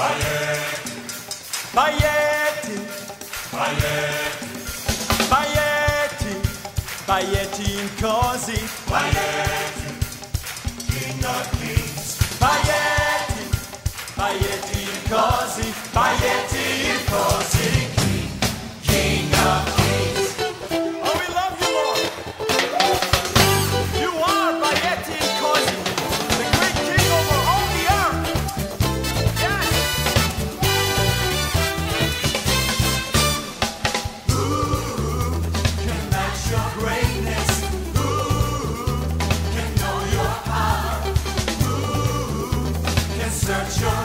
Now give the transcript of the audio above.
Bayeti, Bayeti, Bayeti Nkosi, Bayeti, Bayeti. Nkosi, Bayeti That's your